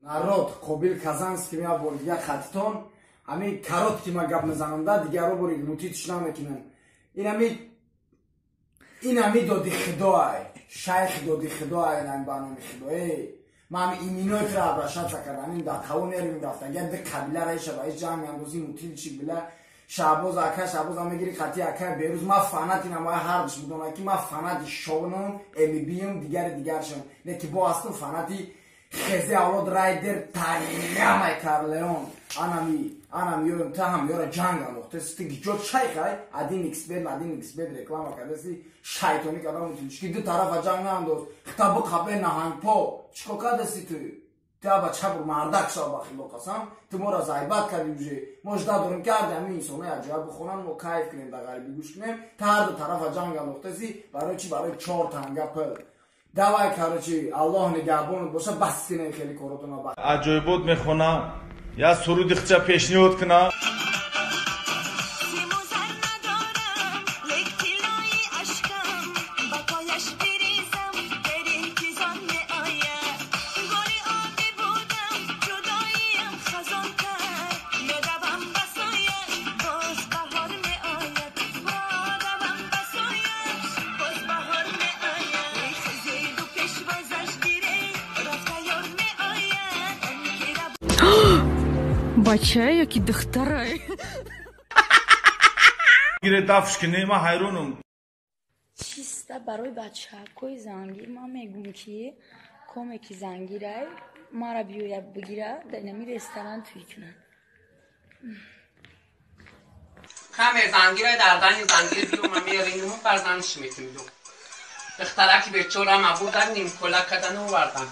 народ қобил казанский меа бори дигар хатитон ҳамин карот ки ма гап мезанам да дигаро бори мутитиш намекунам ин ҳами ин ҳами доди худоай шайх доди худоай нами барноми худое ман ҳами иминоитро абрашатса кардам ин да тавон ерим дафта. Агар ди қабила раиша ба ҳеч ҷамъ меандозӣ мутитиши била шабоз ака шабоз ам мегири хати ака. Берӯз ма фанати намоя ҳардиш будона ки ма фанати шовном эмибиюм дигари дигаршам не ки бо ҳастум фанати хезе авлод райдер таямай карлеон анами анам ём та ҳам ёра ҷанг амохтаси ти гиҷот шайхай адин иксбед адин иксбед реклама кардаси шайтонӣ кардам ки ду тарафа ҷанг наандоз хитабу қабе наҳангпо чико кардаси ту таба чабур мардак шав ба хило қасам ту мора зайбат кардӣ уже мо жда дорем карди ҳамин инсонаи аҷоиб бихонанд мо кайф кунем да ғарибӣ гӯш кунем та ҳар ду тарафа ҷанг амохтаси барои чи барои чор танга пил давай короче аллоҳ нигаҳбонат боша бас кунем хеле коротона аҷоибот мехонам. Я суруди хча пешниҳод кунам бачае ёки духтарае гире дафшки нема ҳайронум чиста барои бачакои зангир ман мегум ки коме ки зангирай мара биёя бигира дар инами ресторан тӯй кунад каме зангирай дар дани зангир биёма меринуму барзаниш метимду духтараки бечора ма будан нимкӯла кадану вардан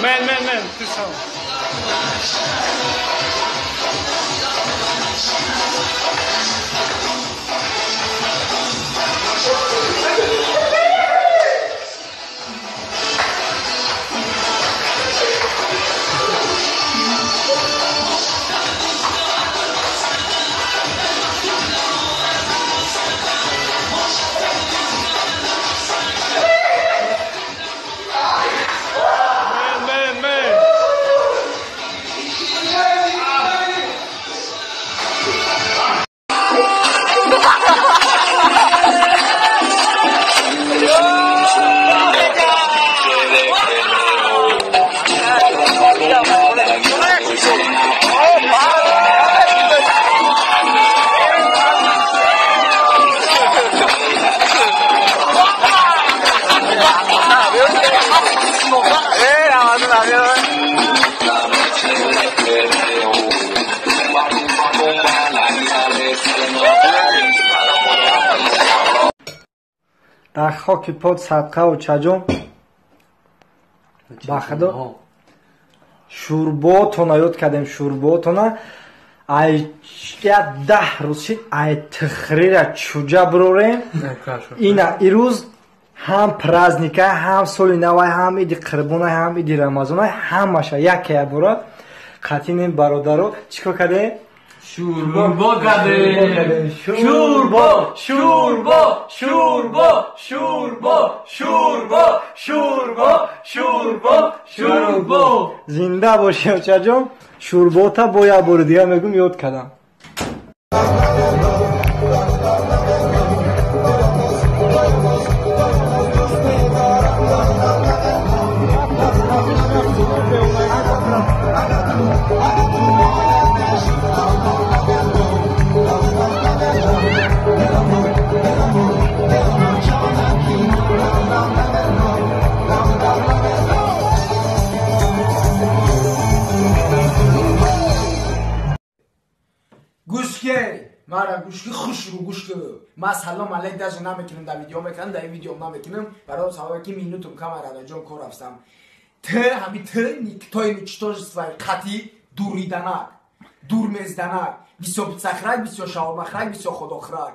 Man, man, man, this song. Дар хоки под садқаву чаҷон ба худо шӯрботона ёд кардем шӯрботона ай я даҳ рӯз шид ай тихрира чуҷа бурорем ина ирӯз ҳам праздника ҳам соли навай ҳам иди қурбонай ҳам иди рамазонай ҳамаша якая бора қатинем бародаро чӣ кор кардем Zinda boshi ochajon. Şurbota boya bori diga megum yod kardam. Гӯшке мара гӯшки хушру гӯшки. Ма салом алек даже намекунам дар видео мекунам дар ин видео намекунам. Барои сабабе ки минутум камарадаҷон кор рафтам. Т ҳами т никтои читор свай қати дуриданак дур мезданак бисёр пицахрак бисёр шавомахрак бисёр ходохрак.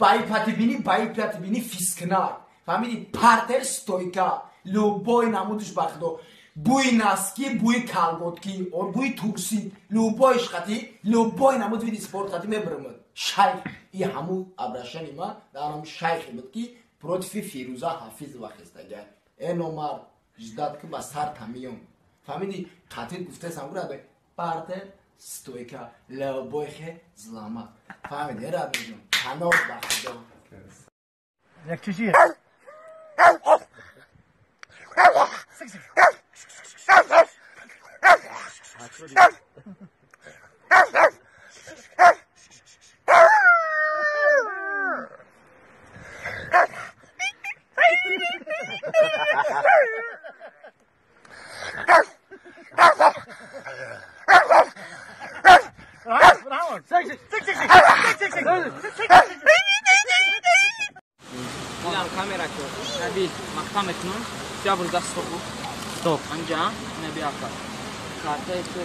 Баи патибини баи патибини фискнак. Фаҳмиди партер стойка любой намудиш бахдо бӯи наски бӯи калботки бӯи турси. Любой шқати любой намуд види спортати мебирамад шайх и ҳамун абрашани ма дарам шайхе буд ки против фирӯза ҳафизова хистага э номар ждат ки ба сар тамиём фаҳмиди қатӣ гуфтасам гураде партер стойка любойхе злама фаҳмиди э радиҷон ҳанот ба худо як чиши Six. Chciałbym zastopu. Stop. Anca nebiaka. Kartę czy...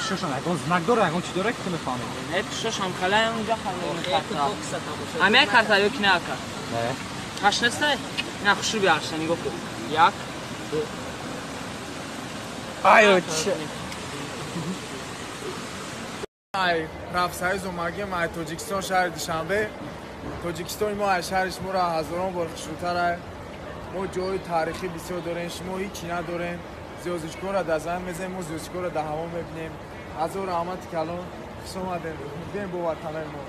przyszłam, jak on znak do jak on ci do rekty my panu. Ne przyszłam kalęga, kalęga karta. A miała karta, jak nie aka? Ne. Aż nie staj? Na chrzybie aż nie go Jak? Aj, ocie. Ay, Rafsay Zomage, May Tojikiston şehir Dişanbe, тоҷикистони мо ай шаҳри шуморо ҳазорон бор хушрӯтар ай мо ҷои таърихӣ бисёр дорем шумо ҳичи надорем зиёзичконро дар замин мезанем мо зиёзичконро дар ҳаво мебинем ҳазор раҳмати калон хуш омадем бем бо ватанаи мо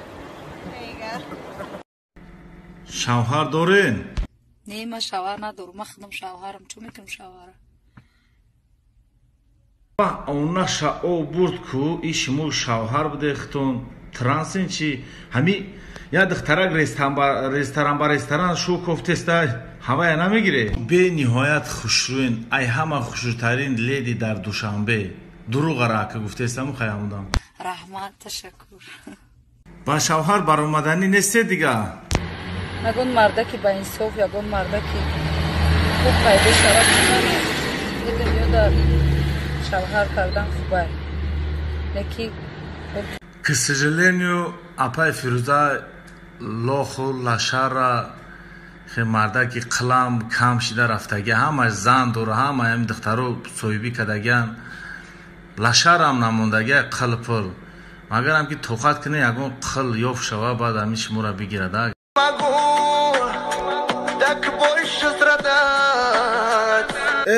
шавҳар дорен не ман шавҳар надорам ман худам шавҳарам чӣ мекунам шавҳара ба она шао бурд ку и шумо шавҳар будехтон трансен чи ҳами я духтарак ресторан ба ресторан шу кофтеста ҳавая намегире. Бениҳоят хушрӯен ай ҳама хушрӯтарин леди дар душанбе. Дурӯғара ка гуфтестаму хаямудам раҳмат ташаккур. Ба шавҳар баромаданӣ несте дига? Ягон марда ки ба инсоф ягон марда ки хуб пайдо шавад дунё дар шавҳар кардан хубай леки к сожалению апай фирӯза лоху лашара хе мардаки қилам кам шида рафтага ҳамаш зан дора ҳама ҳами духтаро соҳибӣ кардагиан лашарам намондага қил пул магарам ки тоқат кина ягон қил ёф шава баъд ҳами шуморо бигирада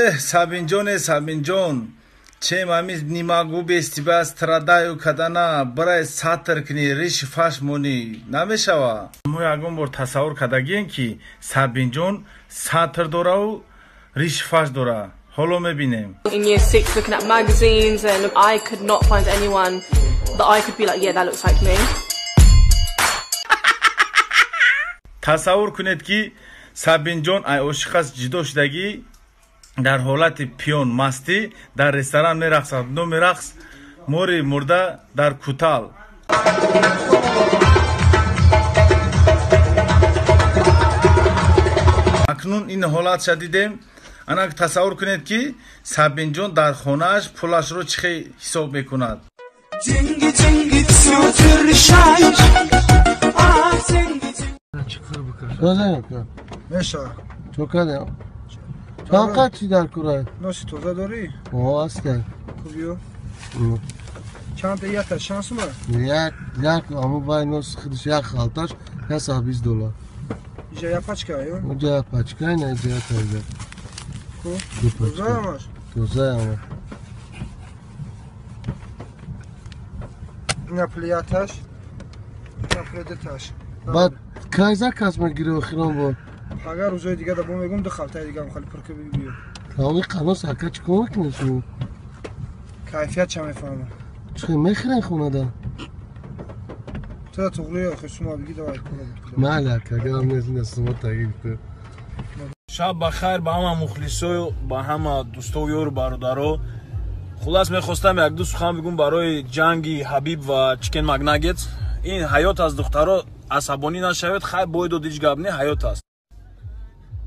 эҳ сабинҷоне сабинҷон чем ҳами нимагу бестиба страдаю кадана барай сатр кини риши фаш монӣ намешава? Мо ягон бор тасаввур кардагием ки сабинҷон сатр дораву риши фаш дора. Ҳоло мебинем. In year six looking at magazines and I could not find anyone that I could be like, yeah, that looks like me. тасаввур кунед ки сабинҷон ай ошиқ аст ҷидо шудагӣ дар ҳолати пиён мастӣ дар ресторан мерақсад. Номи рақс мори мурда дар кутал акнун ин ҳолатша дидем анак тасаввур кунед ки сабинҷон дар хонааш пулашро чӣ хел ҳисоб мекунад мешава Banka چی در کرای؟ ناسی تازه داری؟ آه هست که خوبیو؟ چند یک تا شانس ما؟ یک یک اما بای ناس خودش یک خالتاش یه سا بیز دولار اینجا یک پچکه یا؟ اینجا یک پچکه نه اینجا یک تایزه خوب؟ دو پچکه توزه همش؟ توزه همش نپلیاتش تاش بعد کایزر کس ما گیره و خیران بود агар рӯзои дига да бо мегум ду халтаи дигам хали пурка биё тамоми қанос ака чӣ кор мекунед шумо кайфият ча мефаҳмам. Чӣ мехӯрен хонада? Туда туғлӣ охи шумо биги давай майли ака агарам незина сумо тагир кӯ шаб бахайр ба ҳама мухлисо ба ҳама дӯстову ёру бародаро. Хулас мехостам як ду сухан бигум барои ҷанги ҳабиб ва чикен макнагет ин ҳаёт аст духтаро асабонӣ нашавед. Хай бои дод ҳеҷ гап не ҳаёт аст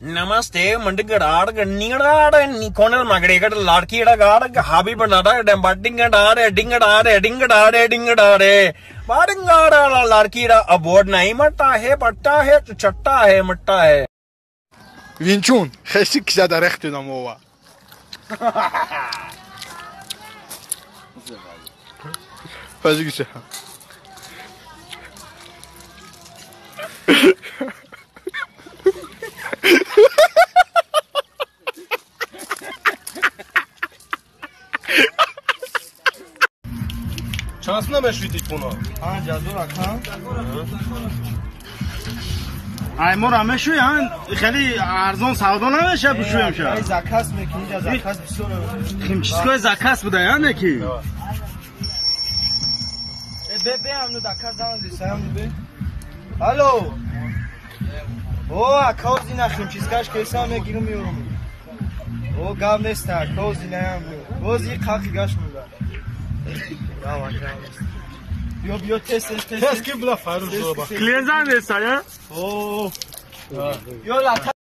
ನಮಸ್ತೆ ಮಂಡಗಡ ಆಡಗ ನೀಡ ಆಡ ನೀ ಕೋಣಲ್ ಮಗಡೆ ಗಡ ಲಾಡ್ಕಿ ಇಡಗ ಆಡಗ ಹಾಬಿ ಬಂದಾಡ ಡೆಂ ಬಡ್ಡಿಂಗಡ ಆಡೆ ಡಿಂಗಡ ಆಡೆ ಡಿಂಗಡ ಆಡೆ ಡಿಂಗಡ ಆಡೆ ಬಾಡಂಗಾಡ ಲಾಡ್ಕಿ ಇಡ ಅಬೋರ್ಡ್ ನೈ ಮಟ್ಟ ಹೇ ಬಟ್ಟ ಹೇ ಚಟ್ಟ ಹೇ ಮಟ್ಟ ಹೇ ವಿಂಚೂನ್ ಹೆಸಿಕ್ ಜದ ರೆಖ್ತು ನಮ್ಮವ್ವ Faz o que você Чанс намешвити куно? ҳан ҷазурак ҳан ай моро мешӯян хеле арзон савдо намеша бишӯямша заказ мекунӣ ҷа заказ бисёр химчизкои заказ будаян ки бе бе амну заказ дан дисаям бе. Алло о акозина химчизкаш кеса мегиру миёрум о гав неста акозинаям бози қақи гаш муда Бё бё тест тест тест ки була фаруш баба клиентзан неста я о Yo la